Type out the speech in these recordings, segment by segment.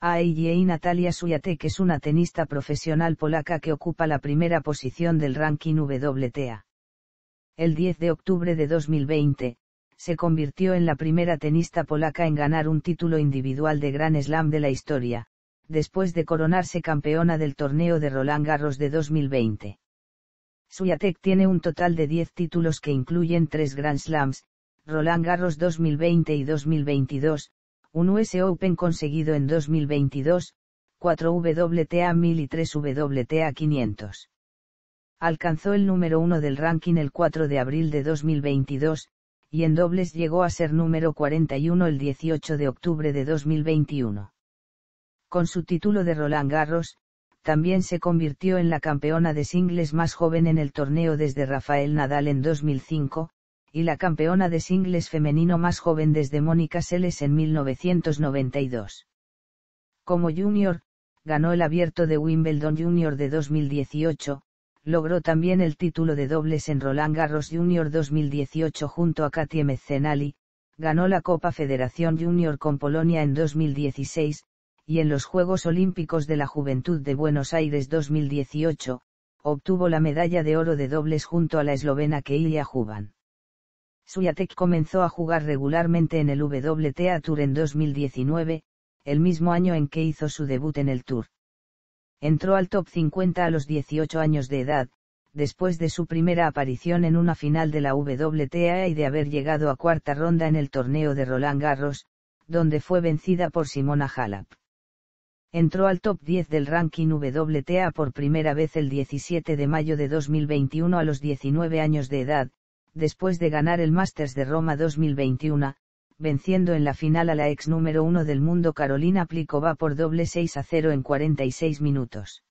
AIJ Natalia Swiatek es una tenista profesional polaca que ocupa la primera posición del ranking WTA. El 10 de octubre de 2020, se convirtió en la primera tenista polaca en ganar un título individual de Grand Slam de la historia, después de coronarse campeona del torneo de Roland Garros de 2020. Swiatek tiene un total de 10 títulos que incluyen tres Grand Slams, Roland Garros 2020 y 2022, un US Open conseguido en 2022, 4 WTA 1000 y 3 WTA 500. Alcanzó el número 1 del ranking el 4 de abril de 2022, y en dobles llegó a ser número 41 el 18 de octubre de 2021. Con su título de Roland Garros, también se convirtió en la campeona de singles más joven en el torneo desde Rafael Nadal en 2005, y la campeona de singles femenino más joven desde Mónica Seles en 1992. Como junior, ganó el abierto de Wimbledon Junior de 2018, logró también el título de dobles en Roland Garros Junior 2018 junto a Katie Mezzenali, ganó la Copa Federación Junior con Polonia en 2016, y en los Juegos Olímpicos de la Juventud de Buenos Aires 2018, obtuvo la medalla de oro de dobles junto a la eslovena Keilja Juban. Swiatek comenzó a jugar regularmente en el WTA Tour en 2019, el mismo año en que hizo su debut en el Tour. Entró al top 50 a los 18 años de edad, después de su primera aparición en una final de la WTA y de haber llegado a cuarta ronda en el torneo de Roland Garros, donde fue vencida por Simona Halep. Entró al top 10 del ranking WTA por primera vez el 17 de mayo de 2021 a los 19 años de edad, después de ganar el Masters de Roma 2021, venciendo en la final a la ex número uno del mundo Carolina Plikova por doble 6 a 0 en 46 minutos.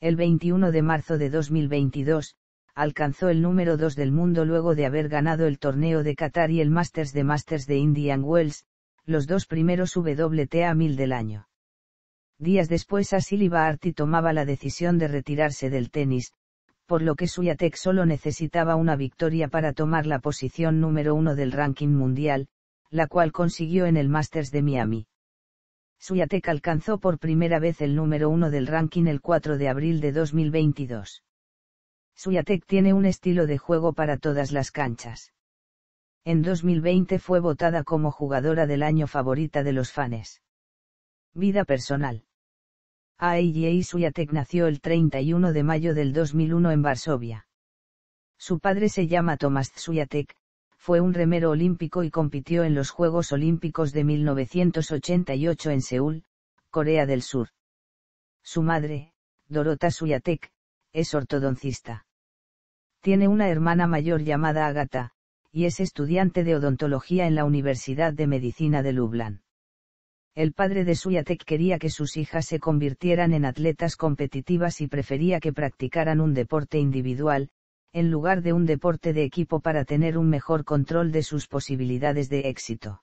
El 21 de marzo de 2022, alcanzó el número 2 del mundo luego de haber ganado el torneo de Qatar y el Masters de Masters de Indian Wells, los dos primeros WTA 1000 del año. Días después Asili Baarty tomaba la decisión de retirarse del tenis, por lo que Suyatek solo necesitaba una victoria para tomar la posición número uno del ranking mundial, la cual consiguió en el Masters de Miami. Suyatek alcanzó por primera vez el número uno del ranking el 4 de abril de 2022. Suyatek tiene un estilo de juego para todas las canchas. En 2020 fue votada como jugadora del año favorita de los fans. Vida personal. Aijei Suyatek nació el 31 de mayo del 2001 en Varsovia. Su padre se llama Tomás Suyatek, fue un remero olímpico y compitió en los Juegos Olímpicos de 1988 en Seúl, Corea del Sur. Su madre, Dorota Suyatek, es ortodoncista. Tiene una hermana mayor llamada Agata, y es estudiante de odontología en la Universidad de Medicina de Lublin el padre de Suyatek quería que sus hijas se convirtieran en atletas competitivas y prefería que practicaran un deporte individual, en lugar de un deporte de equipo para tener un mejor control de sus posibilidades de éxito.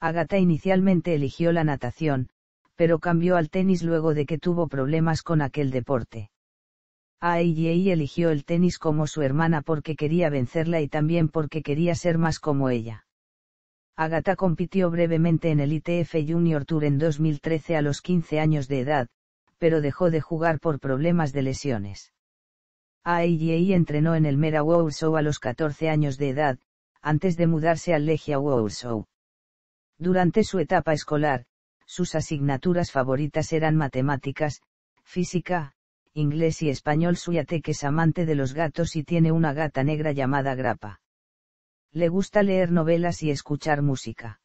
Agatha inicialmente eligió la natación, pero cambió al tenis luego de que tuvo problemas con aquel deporte. Aijei eligió el tenis como su hermana porque quería vencerla y también porque quería ser más como ella. Agatha compitió brevemente en el ITF Junior Tour en 2013 a los 15 años de edad, pero dejó de jugar por problemas de lesiones. AIGI entrenó en el Mera Warsaw a los 14 años de edad, antes de mudarse al Legia Warsaw. Durante su etapa escolar, sus asignaturas favoritas eran matemáticas, física, inglés y español. Suyatek es amante de los gatos y tiene una gata negra llamada Grapa le gusta leer novelas y escuchar música.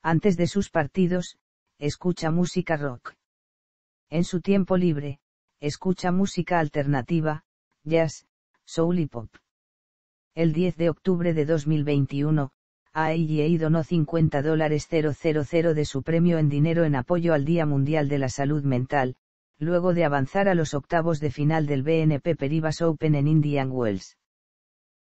Antes de sus partidos, escucha música rock. En su tiempo libre, escucha música alternativa, jazz, soul y pop. El 10 de octubre de 2021, AIGA donó 50 dólares 000 de su premio en dinero en apoyo al Día Mundial de la Salud Mental, luego de avanzar a los octavos de final del BNP Peribas Open en Indian Wells.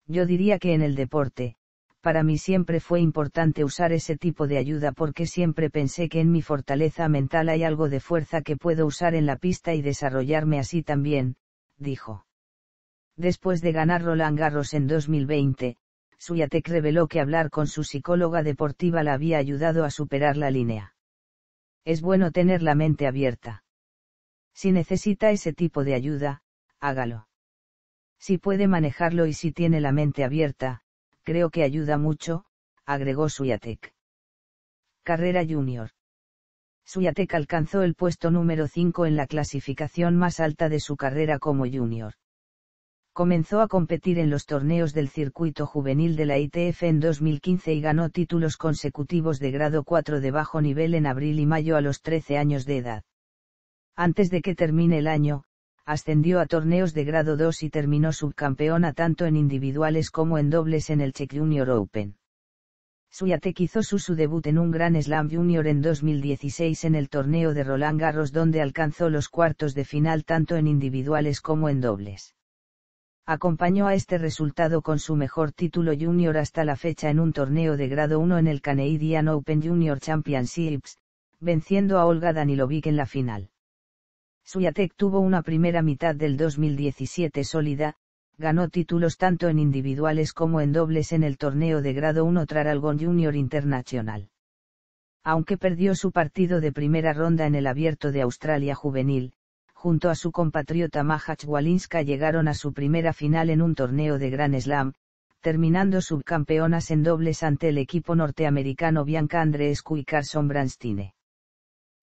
Yo diría que en el deporte, para mí siempre fue importante usar ese tipo de ayuda porque siempre pensé que en mi fortaleza mental hay algo de fuerza que puedo usar en la pista y desarrollarme así también, dijo. Después de ganar Roland Garros en 2020, Suyatek reveló que hablar con su psicóloga deportiva la había ayudado a superar la línea. Es bueno tener la mente abierta. Si necesita ese tipo de ayuda, hágalo. Si puede manejarlo y si tiene la mente abierta, creo que ayuda mucho, agregó Suyatek. Carrera Junior. Suyatek alcanzó el puesto número 5 en la clasificación más alta de su carrera como junior. Comenzó a competir en los torneos del circuito juvenil de la ITF en 2015 y ganó títulos consecutivos de grado 4 de bajo nivel en abril y mayo a los 13 años de edad. Antes de que termine el año, ascendió a torneos de grado 2 y terminó subcampeona tanto en individuales como en dobles en el Czech Junior Open. Suyatek hizo su, debut en un Gran Slam Junior en 2016 en el torneo de Roland Garros donde alcanzó los cuartos de final tanto en individuales como en dobles. Acompañó a este resultado con su mejor título junior hasta la fecha en un torneo de grado 1 en el Canadian Open Junior Championships, venciendo a Olga Danilovic en la final. Suyatek tuvo una primera mitad del 2017 sólida, ganó títulos tanto en individuales como en dobles en el torneo de grado 1 Traralgon Junior Internacional. Aunque perdió su partido de primera ronda en el Abierto de Australia Juvenil, junto a su compatriota Mahach Walinska llegaron a su primera final en un torneo de Grand Slam, terminando subcampeonas en dobles ante el equipo norteamericano Bianca Andreescu y Carson Branstine.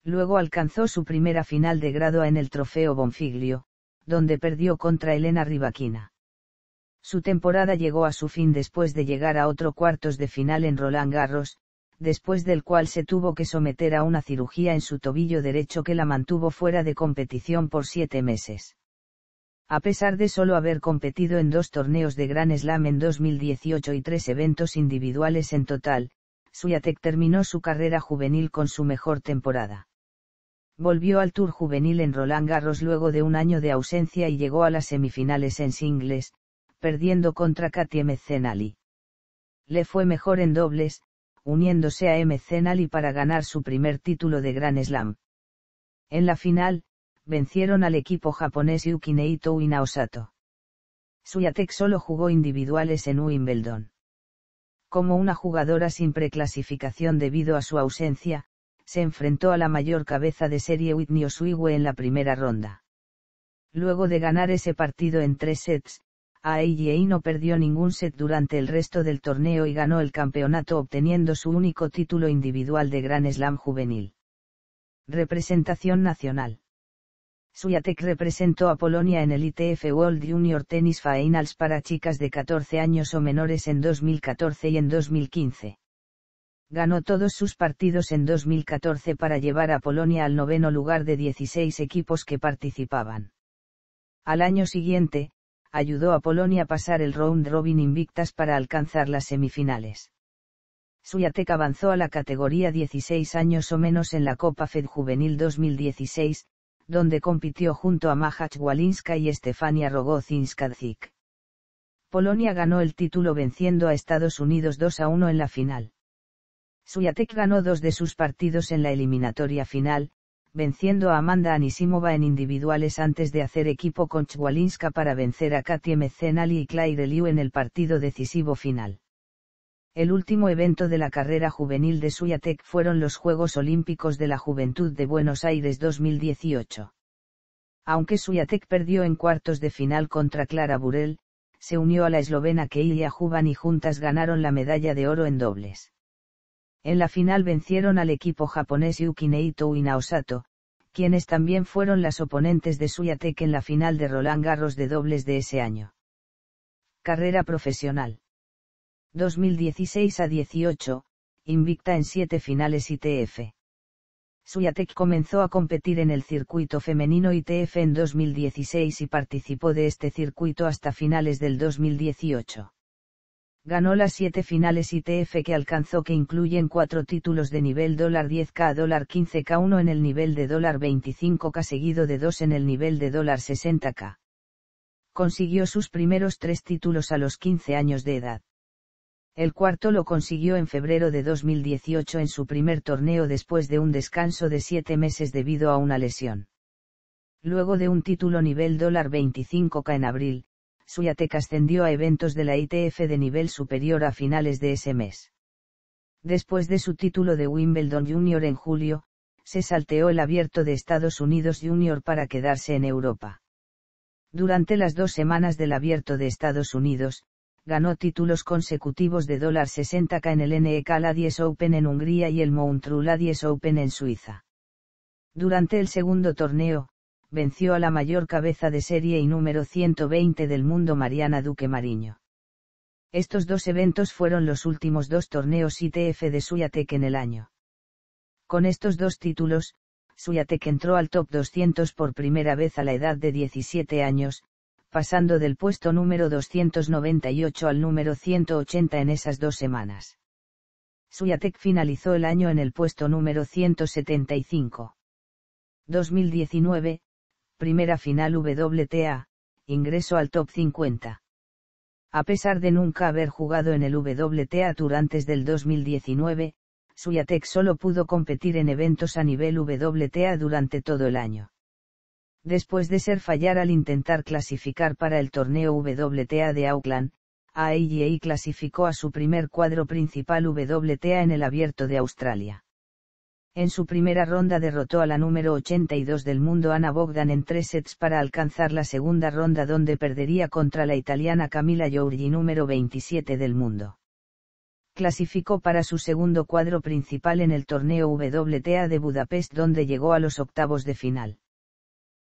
Luego alcanzó su primera final de grado en el Trofeo Bonfiglio, donde perdió contra Elena Rivaquina. Su temporada llegó a su fin después de llegar a otro cuartos de final en Roland Garros, después del cual se tuvo que someter a una cirugía en su tobillo derecho que la mantuvo fuera de competición por siete meses. A pesar de solo haber competido en dos torneos de Gran Slam en 2018 y tres eventos individuales en total, Suyatek terminó su carrera juvenil con su mejor temporada. Volvió al Tour juvenil en Roland Garros luego de un año de ausencia y llegó a las semifinales en singles, perdiendo contra Katie Mezzenali. Le fue mejor en dobles, uniéndose a Mezzenali para ganar su primer título de Gran Slam. En la final, vencieron al equipo japonés Yuki Neito y Naosato. Suyatek solo jugó individuales en Wimbledon. Como una jugadora sin preclasificación debido a su ausencia, se enfrentó a la mayor cabeza de serie Whitney Oswego en la primera ronda. Luego de ganar ese partido en tres sets, Aei no perdió ningún set durante el resto del torneo y ganó el campeonato obteniendo su único título individual de Gran Slam juvenil. Representación nacional. Suyatek representó a Polonia en el ITF World Junior Tennis Finals para chicas de 14 años o menores en 2014 y en 2015. Ganó todos sus partidos en 2014 para llevar a Polonia al noveno lugar de 16 equipos que participaban. Al año siguiente, ayudó a Polonia a pasar el round robin invictas para alcanzar las semifinales. Suyatek avanzó a la categoría 16 años o menos en la Copa Fed Juvenil 2016, donde compitió junto a Mahach Walinska y Stefania Rogozinska-Dzik. Polonia ganó el título venciendo a Estados Unidos 2 a 1 en la final. Suyatek ganó dos de sus partidos en la eliminatoria final, venciendo a Amanda Anisimova en individuales antes de hacer equipo con Chwalinska para vencer a Katie Mezzenali y Claire Liu en el partido decisivo final. El último evento de la carrera juvenil de Suyatek fueron los Juegos Olímpicos de la Juventud de Buenos Aires 2018. Aunque Suyatek perdió en cuartos de final contra Clara Burel, se unió a la eslovena Keilia Juban y juntas ganaron la medalla de oro en dobles. En la final vencieron al equipo japonés Yuki Neito y Naosato, quienes también fueron las oponentes de Suyatek en la final de Roland Garros de dobles de ese año. Carrera profesional. 2016 a 18, invicta en siete finales ITF. Suyatek comenzó a competir en el circuito femenino ITF en 2016 y participó de este circuito hasta finales del 2018 ganó las siete finales ITF que alcanzó que incluyen cuatro títulos de nivel dólar 10K a dólar 15K, uno en el nivel de dólar 25K seguido de dos en el nivel de dólar 60K. Consiguió sus primeros tres títulos a los 15 años de edad. El cuarto lo consiguió en febrero de 2018 en su primer torneo después de un descanso de siete meses debido a una lesión. Luego de un título nivel dólar 25K en abril, Suyatek ascendió a eventos de la ITF de nivel superior a finales de ese mes. Después de su título de Wimbledon Junior en julio, se salteó el abierto de Estados Unidos Junior para quedarse en Europa. Durante las dos semanas del abierto de Estados Unidos, ganó títulos consecutivos de dólar 60k en el NEK Ladies Open en Hungría y el Montreux Ladies Open en Suiza. Durante el segundo torneo, venció a la mayor cabeza de serie y número 120 del mundo Mariana Duque Mariño. Estos dos eventos fueron los últimos dos torneos ITF de Suyatek en el año. Con estos dos títulos, Suyatek entró al top 200 por primera vez a la edad de 17 años, pasando del puesto número 298 al número 180 en esas dos semanas. Suyatek finalizó el año en el puesto número 175. 2019, primera final WTA, ingreso al top 50. A pesar de nunca haber jugado en el WTA Tour antes del 2019, Suyatek solo pudo competir en eventos a nivel WTA durante todo el año. Después de ser fallar al intentar clasificar para el torneo WTA de Auckland, AIGA clasificó a su primer cuadro principal WTA en el Abierto de Australia. En su primera ronda derrotó a la número 82 del mundo Anna Bogdan en tres sets para alcanzar la segunda ronda donde perdería contra la italiana Camila Giorgi número 27 del mundo. Clasificó para su segundo cuadro principal en el torneo WTA de Budapest donde llegó a los octavos de final.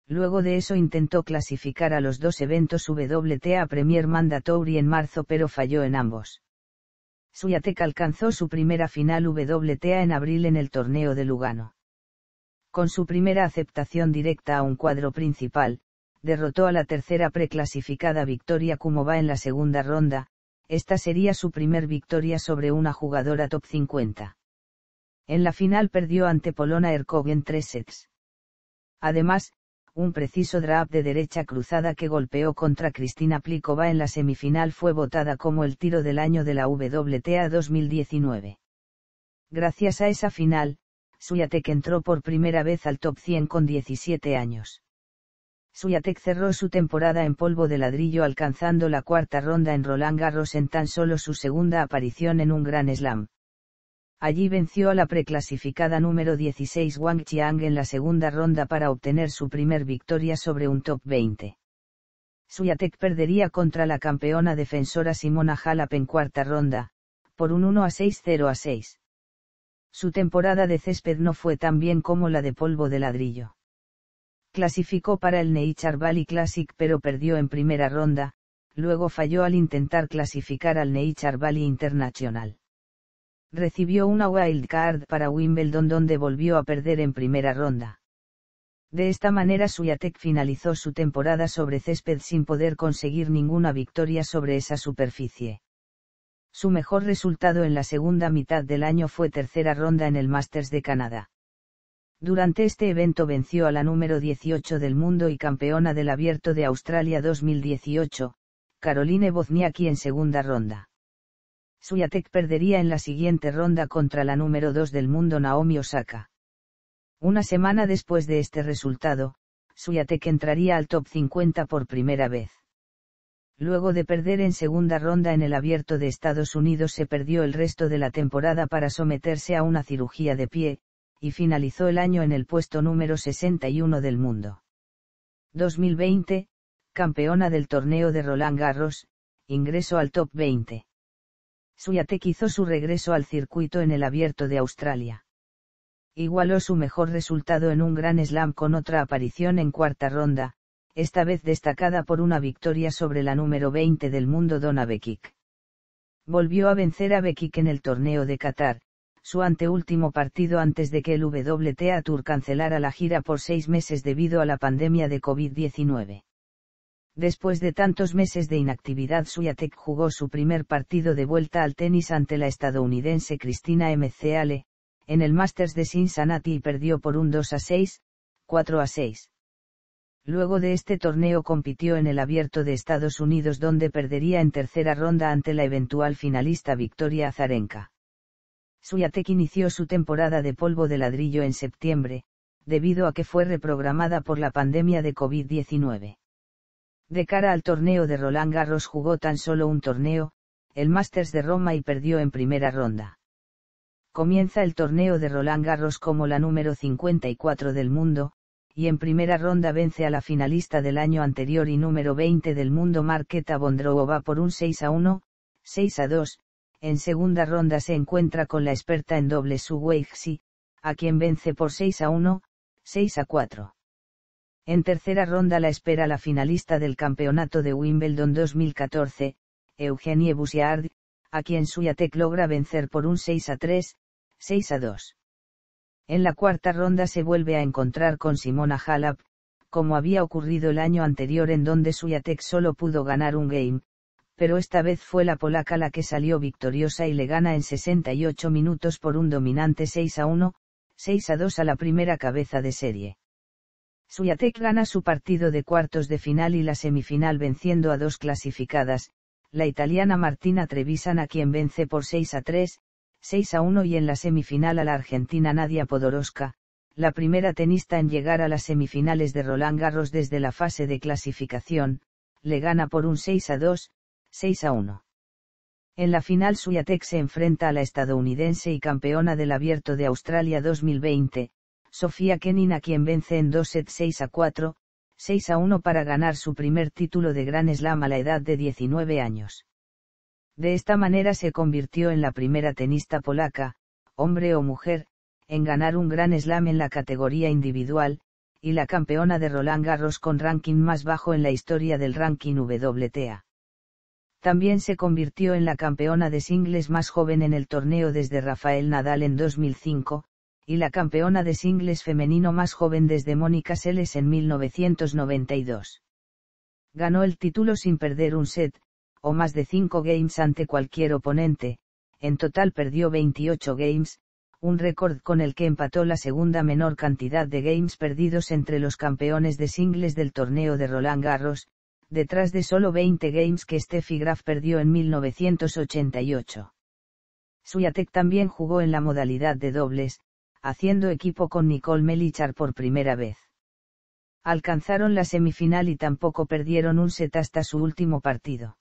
Luego de eso intentó clasificar a los dos eventos WTA Premier Mandatory en marzo pero falló en ambos. Suyatek alcanzó su primera final WTA en abril en el torneo de Lugano. Con su primera aceptación directa a un cuadro principal, derrotó a la tercera preclasificada Victoria Kumova en la segunda ronda, esta sería su primer victoria sobre una jugadora top 50. En la final perdió ante Polona Erkog en tres sets. Además, un preciso draft de derecha cruzada que golpeó contra Cristina Plikova en la semifinal fue votada como el tiro del año de la WTA 2019. Gracias a esa final, Suyatek entró por primera vez al top 100 con 17 años. Suyatek cerró su temporada en polvo de ladrillo alcanzando la cuarta ronda en Roland Garros en tan solo su segunda aparición en un Gran Slam. Allí venció a la preclasificada número 16 Wang Qiang en la segunda ronda para obtener su primer victoria sobre un top 20. Suyatek perdería contra la campeona defensora Simona Halep en cuarta ronda, por un 1 a 6 0 a 6. Su temporada de césped no fue tan bien como la de polvo de ladrillo. Clasificó para el Neichar Valley Classic pero perdió en primera ronda, luego falló al intentar clasificar al Neichar Valley International recibió una wild card para Wimbledon donde volvió a perder en primera ronda. De esta manera Suyatek finalizó su temporada sobre césped sin poder conseguir ninguna victoria sobre esa superficie. Su mejor resultado en la segunda mitad del año fue tercera ronda en el Masters de Canadá. Durante este evento venció a la número 18 del mundo y campeona del Abierto de Australia 2018, Caroline Wozniacki en segunda ronda. Suyatek perdería en la siguiente ronda contra la número 2 del mundo Naomi Osaka. Una semana después de este resultado, Suyatek entraría al top 50 por primera vez. Luego de perder en segunda ronda en el abierto de Estados Unidos se perdió el resto de la temporada para someterse a una cirugía de pie, y finalizó el año en el puesto número 61 del mundo. 2020, campeona del torneo de Roland Garros, ingreso al top 20. Suyatek hizo su regreso al circuito en el Abierto de Australia. Igualó su mejor resultado en un Gran Slam con otra aparición en cuarta ronda, esta vez destacada por una victoria sobre la número 20 del mundo Donna Bekic. Volvió a vencer a Bekic en el torneo de Qatar, su anteúltimo partido antes de que el WTA Tour cancelara la gira por seis meses debido a la pandemia de COVID-19. Después de tantos meses de inactividad Suyatek jugó su primer partido de vuelta al tenis ante la estadounidense Cristina McCale, en el Masters de Cincinnati y perdió por un 2 a 6, 4 a 6. Luego de este torneo compitió en el Abierto de Estados Unidos donde perdería en tercera ronda ante la eventual finalista Victoria Azarenka. Suyatek inició su temporada de polvo de ladrillo en septiembre, debido a que fue reprogramada por la pandemia de COVID-19. De cara al torneo de Roland Garros jugó tan solo un torneo, el Masters de Roma y perdió en primera ronda. Comienza el torneo de Roland Garros como la número 54 del mundo, y en primera ronda vence a la finalista del año anterior y número 20 del mundo Marketa Bondroova por un 6 a 1, 6 a 2, en segunda ronda se encuentra con la experta en doble Su Weixi, a quien vence por 6 a 1, 6 a 4. En tercera ronda la espera la finalista del campeonato de Wimbledon 2014, Eugenie Bouchard, a quien Suyatek logra vencer por un 6 a 3, 6 a 2. En la cuarta ronda se vuelve a encontrar con Simona Halep, como había ocurrido el año anterior en donde Suyatek solo pudo ganar un game, pero esta vez fue la polaca la que salió victoriosa y le gana en 68 minutos por un dominante 6 a 1, 6 a 2 a la primera cabeza de serie. Suyatek gana su partido de cuartos de final y la semifinal venciendo a dos clasificadas, la italiana Martina Trevisan a quien vence por 6 a 3, 6 a 1 y en la semifinal a la argentina Nadia Podoroska, la primera tenista en llegar a las semifinales de Roland Garros desde la fase de clasificación, le gana por un 6 a 2, 6 a 1. En la final Suyatek se enfrenta a la estadounidense y campeona del Abierto de Australia 2020, Sofía Kenin a quien vence en dos sets 6 a 4, 6 a 1 para ganar su primer título de Gran Slam a la edad de 19 años. De esta manera se convirtió en la primera tenista polaca, hombre o mujer, en ganar un Gran Slam en la categoría individual, y la campeona de Roland Garros con ranking más bajo en la historia del ranking WTA. También se convirtió en la campeona de singles más joven en el torneo desde Rafael Nadal en 2005, y la campeona de singles femenino más joven desde Mónica Seles en 1992. Ganó el título sin perder un set, o más de 5 games ante cualquier oponente, en total perdió 28 games, un récord con el que empató la segunda menor cantidad de games perdidos entre los campeones de singles del torneo de Roland Garros, detrás de solo 20 games que Steffi Graf perdió en 1988. Suyatek también jugó en la modalidad de dobles, haciendo equipo con Nicole Melichar por primera vez. Alcanzaron la semifinal y tampoco perdieron un set hasta su último partido.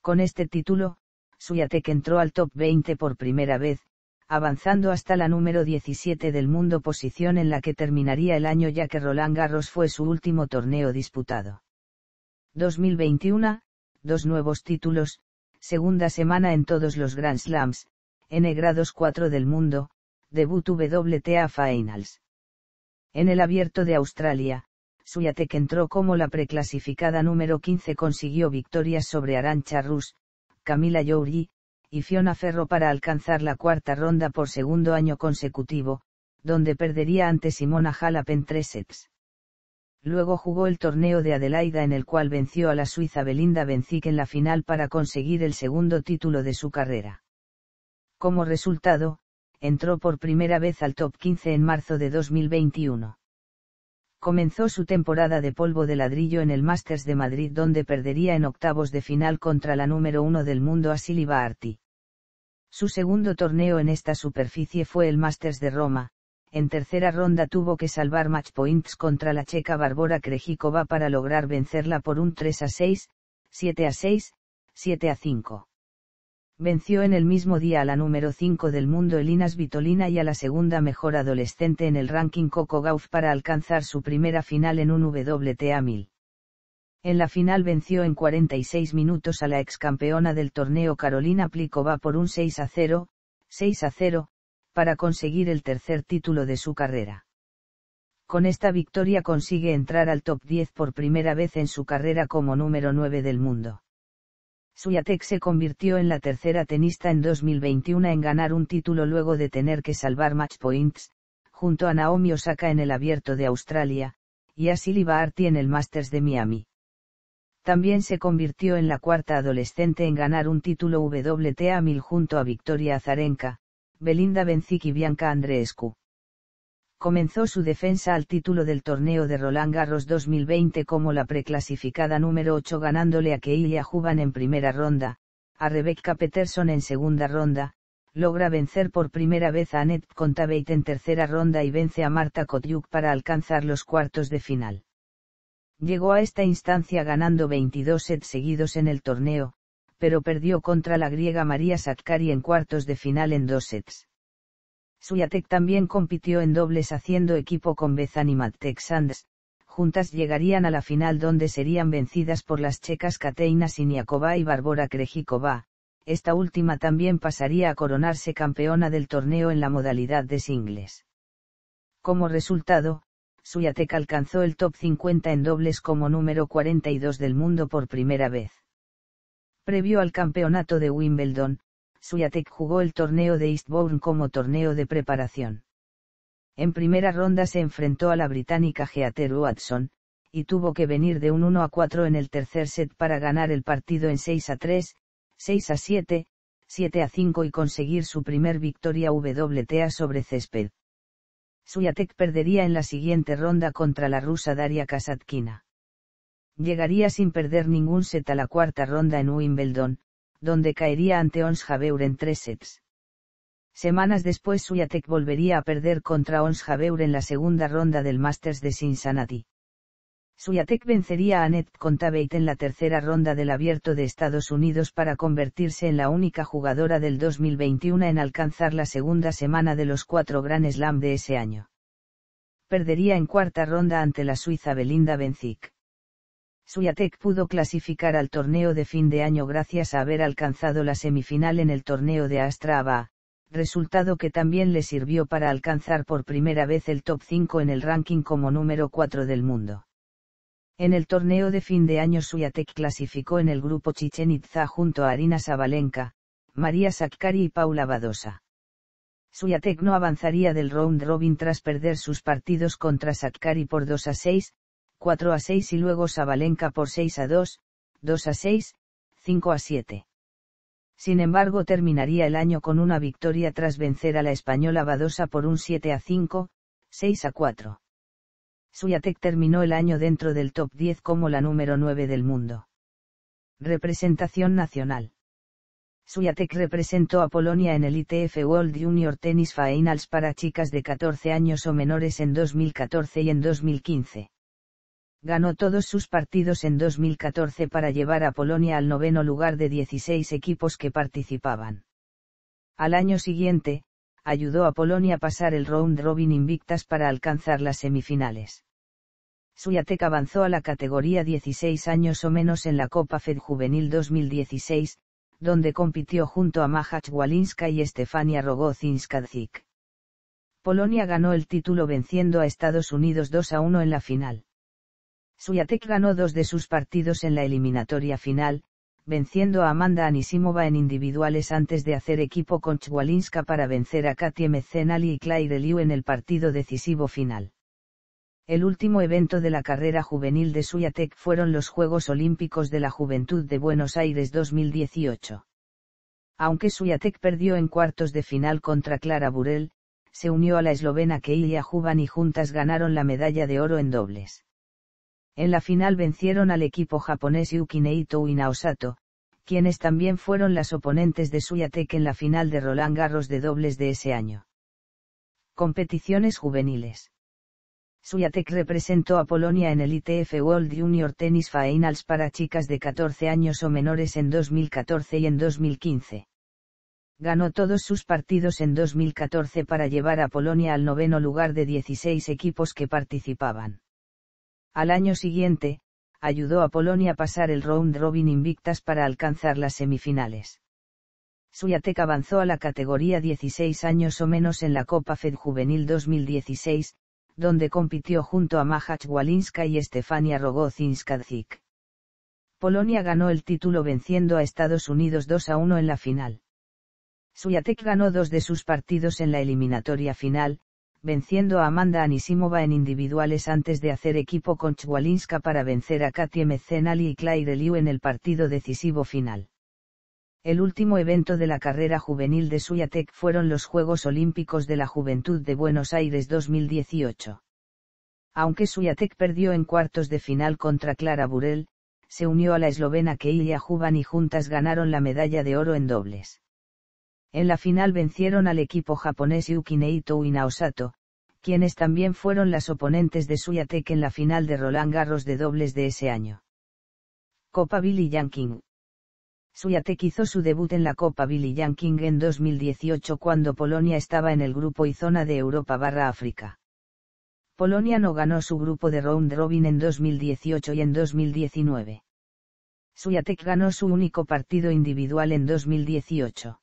Con este título, Suyatek entró al top 20 por primera vez, avanzando hasta la número 17 del mundo posición en la que terminaría el año ya que Roland Garros fue su último torneo disputado. 2021, dos nuevos títulos, segunda semana en todos los Grand Slams, N grados 4 del mundo, debut WTA Finals. En el abierto de Australia, Suyatek entró como la preclasificada número 15 consiguió victorias sobre Arancha Rus, Camila Jouri, y Fiona Ferro para alcanzar la cuarta ronda por segundo año consecutivo, donde perdería ante Simona Halep en tres sets. Luego jugó el torneo de Adelaida en el cual venció a la suiza Belinda Bencic en la final para conseguir el segundo título de su carrera. Como resultado, entró por primera vez al top 15 en marzo de 2021. Comenzó su temporada de polvo de ladrillo en el Masters de Madrid donde perdería en octavos de final contra la número uno del mundo Asili Baarti. Su segundo torneo en esta superficie fue el Masters de Roma, en tercera ronda tuvo que salvar match points contra la checa Barbora Krejikova para lograr vencerla por un 3 a 6, 7 a 6, 7 a 5. Venció en el mismo día a la número 5 del mundo Elinas Vitolina y a la segunda mejor adolescente en el ranking Coco Gauff para alcanzar su primera final en un WTA 1000. En la final venció en 46 minutos a la ex campeona del torneo Carolina Plikova por un 6 a 0, 6 a 0, para conseguir el tercer título de su carrera. Con esta victoria consigue entrar al top 10 por primera vez en su carrera como número 9 del mundo. Suyatek se convirtió en la tercera tenista en 2021 en ganar un título luego de tener que salvar match points, junto a Naomi Osaka en el Abierto de Australia, y a Silly Baarty en el Masters de Miami. También se convirtió en la cuarta adolescente en ganar un título WTA 1000 junto a Victoria Azarenka, Belinda Bencic y Bianca Andreescu. Comenzó su defensa al título del torneo de Roland Garros 2020 como la preclasificada número 8 ganándole a Keilia Juban en primera ronda, a Rebecca Peterson en segunda ronda, logra vencer por primera vez a Annette Contaveit en tercera ronda y vence a Marta Kotyuk para alcanzar los cuartos de final. Llegó a esta instancia ganando 22 sets seguidos en el torneo, pero perdió contra la griega María Sakkari en cuartos de final en dos sets. Suyatek también compitió en dobles haciendo equipo con Bethany Mattek Sands, juntas llegarían a la final donde serían vencidas por las checas Kateina Siniakova y Barbora Krejikova, esta última también pasaría a coronarse campeona del torneo en la modalidad de singles. Como resultado, Suyatek alcanzó el top 50 en dobles como número 42 del mundo por primera vez. Previo al campeonato de Wimbledon, Suyatek jugó el torneo de Eastbourne como torneo de preparación. En primera ronda se enfrentó a la británica Geater Watson, y tuvo que venir de un 1 a 4 en el tercer set para ganar el partido en 6 a 3, 6 a 7, 7 a 5 y conseguir su primer victoria WTA sobre césped. Suyatek perdería en la siguiente ronda contra la rusa Daria Kasatkina. Llegaría sin perder ningún set a la cuarta ronda en Wimbledon, donde caería ante Ons Jabeur en tres sets. Semanas después Suyatek volvería a perder contra Ons Jabeur en la segunda ronda del Masters de Cincinnati. Suyatek vencería a Annette Contaveit en la tercera ronda del Abierto de Estados Unidos para convertirse en la única jugadora del 2021 en alcanzar la segunda semana de los cuatro Grand Slam de ese año. Perdería en cuarta ronda ante la suiza Belinda Bencic. Suyatek pudo clasificar al torneo de fin de año gracias a haber alcanzado la semifinal en el torneo de Astrava, resultado que también le sirvió para alcanzar por primera vez el top 5 en el ranking como número 4 del mundo. En el torneo de fin de año Suyatek clasificó en el grupo Chichen Itza junto a Arina Sabalenka, María Sakkari y Paula Badosa. Suyatek no avanzaría del round robin tras perder sus partidos contra Sakkari por 2 a 6, 4 a 6 y luego Sabalenka por 6 a 2, 2 a 6, 5 a 7. Sin embargo terminaría el año con una victoria tras vencer a la española Badosa por un 7 a 5, 6 a 4. Suyatek terminó el año dentro del top 10 como la número 9 del mundo. Representación nacional. Suyatek representó a Polonia en el ITF World Junior Tennis Finals para chicas de 14 años o menores en 2014 y en 2015. Ganó todos sus partidos en 2014 para llevar a Polonia al noveno lugar de 16 equipos que participaban. Al año siguiente, ayudó a Polonia a pasar el round robin invictas para alcanzar las semifinales. Suyatek avanzó a la categoría 16 años o menos en la Copa Fed Juvenil 2016, donde compitió junto a Majach Walinska y Stefania Rogozinska-Dzik. Polonia ganó el título venciendo a Estados Unidos 2 a 1 en la final. Suyatek ganó dos de sus partidos en la eliminatoria final, venciendo a Amanda Anisimova en individuales antes de hacer equipo con Chwalinska para vencer a Katie Mezenali y Claire Liu en el partido decisivo final. El último evento de la carrera juvenil de Suyatek fueron los Juegos Olímpicos de la Juventud de Buenos Aires 2018. Aunque Suyatek perdió en cuartos de final contra Clara Burel, se unió a la eslovena Keilia Juban y juntas ganaron la medalla de oro en dobles. En la final vencieron al equipo japonés Yuki Neito y Naosato, quienes también fueron las oponentes de Suyatek en la final de Roland Garros de dobles de ese año. Competiciones juveniles. Suyatek representó a Polonia en el ITF World Junior Tennis Finals para chicas de 14 años o menores en 2014 y en 2015. Ganó todos sus partidos en 2014 para llevar a Polonia al noveno lugar de 16 equipos que participaban. Al año siguiente, ayudó a Polonia a pasar el round robin invictas para alcanzar las semifinales. Suyatek avanzó a la categoría 16 años o menos en la Copa Fed Juvenil 2016, donde compitió junto a Majach Walinska y Stefania rogozinska Polonia ganó el título venciendo a Estados Unidos 2 a 1 en la final. Suyatek ganó dos de sus partidos en la eliminatoria final, venciendo a Amanda Anisimova en individuales antes de hacer equipo con Chwalinska para vencer a Katie Mezenali y Claire Liu en el partido decisivo final. El último evento de la carrera juvenil de Suyatek fueron los Juegos Olímpicos de la Juventud de Buenos Aires 2018. Aunque Suyatek perdió en cuartos de final contra Clara Burel, se unió a la eslovena Keilia Juban y juntas ganaron la medalla de oro en dobles. En la final vencieron al equipo japonés Yuki Neito y Naosato, quienes también fueron las oponentes de Suyatek en la final de Roland Garros de dobles de ese año. Copa Billy Yanking Swiatek hizo su debut en la Copa Billy King en 2018 cuando Polonia estaba en el grupo y zona de Europa barra África. Polonia no ganó su grupo de round robin en 2018 y en 2019. Swiatek ganó su único partido individual en 2018.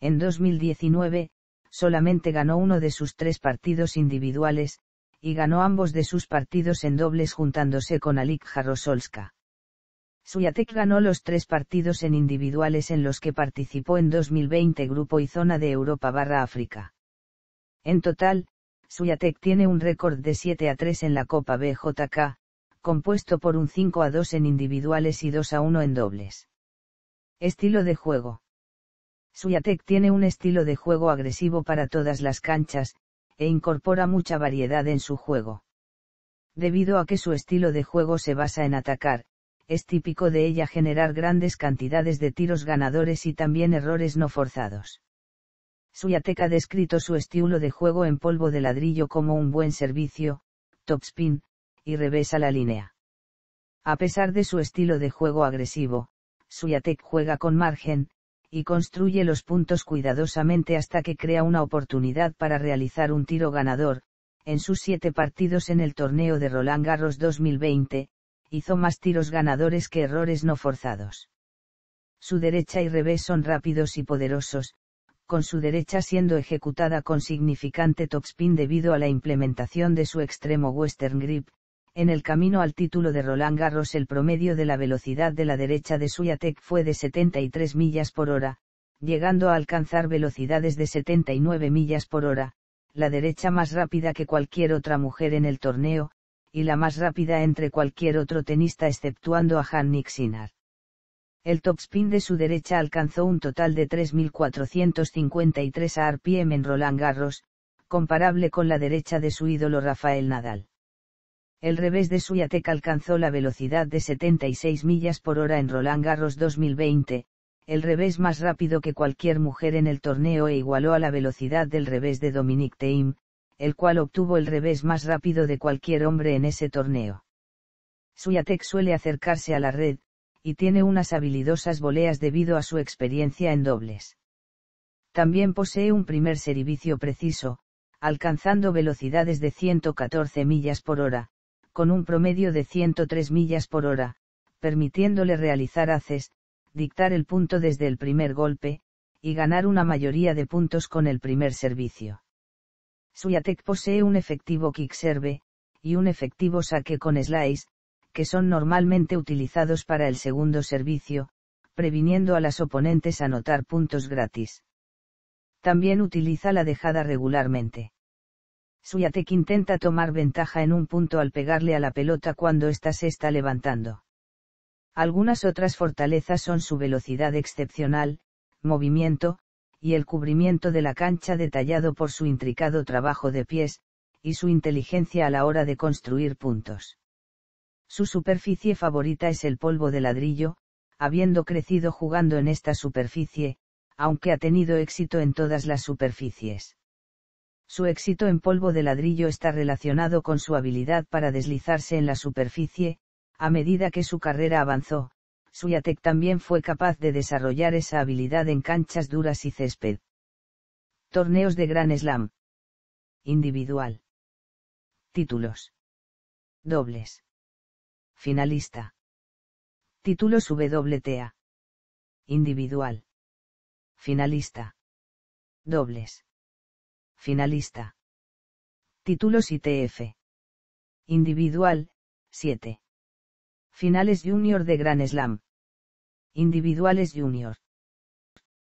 En 2019, solamente ganó uno de sus tres partidos individuales, y ganó ambos de sus partidos en dobles juntándose con Alik Jarosolska. Suyatek ganó los tres partidos en individuales en los que participó en 2020 Grupo y Zona de Europa barra África. En total, Suyatek tiene un récord de 7 a 3 en la Copa BJK, compuesto por un 5 a 2 en individuales y 2 a 1 en dobles. Estilo de juego. Suyatek tiene un estilo de juego agresivo para todas las canchas, e incorpora mucha variedad en su juego. Debido a que su estilo de juego se basa en atacar, es típico de ella generar grandes cantidades de tiros ganadores y también errores no forzados. Suyatek ha descrito su estilo de juego en polvo de ladrillo como un buen servicio, topspin, y revés a la línea. A pesar de su estilo de juego agresivo, Suyatek juega con margen, y construye los puntos cuidadosamente hasta que crea una oportunidad para realizar un tiro ganador, en sus siete partidos en el torneo de Roland Garros 2020, hizo más tiros ganadores que errores no forzados. Su derecha y revés son rápidos y poderosos, con su derecha siendo ejecutada con significante topspin debido a la implementación de su extremo western grip. En el camino al título de Roland Garros el promedio de la velocidad de la derecha de Suyatek fue de 73 millas por hora, llegando a alcanzar velocidades de 79 millas por hora, la derecha más rápida que cualquier otra mujer en el torneo, y la más rápida entre cualquier otro tenista exceptuando a Hannik Sinner. El topspin de su derecha alcanzó un total de 3.453 RPM en Roland Garros, comparable con la derecha de su ídolo Rafael Nadal. El revés de Swiatek alcanzó la velocidad de 76 millas por hora en Roland Garros 2020, el revés más rápido que cualquier mujer en el torneo e igualó a la velocidad del revés de Dominic Thiem, el cual obtuvo el revés más rápido de cualquier hombre en ese torneo. Suyatek suele acercarse a la red, y tiene unas habilidosas voleas debido a su experiencia en dobles. También posee un primer servicio preciso, alcanzando velocidades de 114 millas por hora, con un promedio de 103 millas por hora, permitiéndole realizar haces, dictar el punto desde el primer golpe, y ganar una mayoría de puntos con el primer servicio. Suyatek posee un efectivo kick serve, y un efectivo saque con slice, que son normalmente utilizados para el segundo servicio, previniendo a las oponentes anotar puntos gratis. También utiliza la dejada regularmente. Suyatek intenta tomar ventaja en un punto al pegarle a la pelota cuando ésta se está levantando. Algunas otras fortalezas son su velocidad excepcional, movimiento, y el cubrimiento de la cancha detallado por su intricado trabajo de pies, y su inteligencia a la hora de construir puntos. Su superficie favorita es el polvo de ladrillo, habiendo crecido jugando en esta superficie, aunque ha tenido éxito en todas las superficies. Su éxito en polvo de ladrillo está relacionado con su habilidad para deslizarse en la superficie, a medida que su carrera avanzó, Suyatek también fue capaz de desarrollar esa habilidad en canchas duras y césped. Torneos de Gran Slam. Individual. Títulos. Dobles. Finalista. Títulos WTA. Individual. Finalista. Dobles. Finalista. Títulos ITF. Individual, 7. Finales Junior de Gran Slam individuales junior.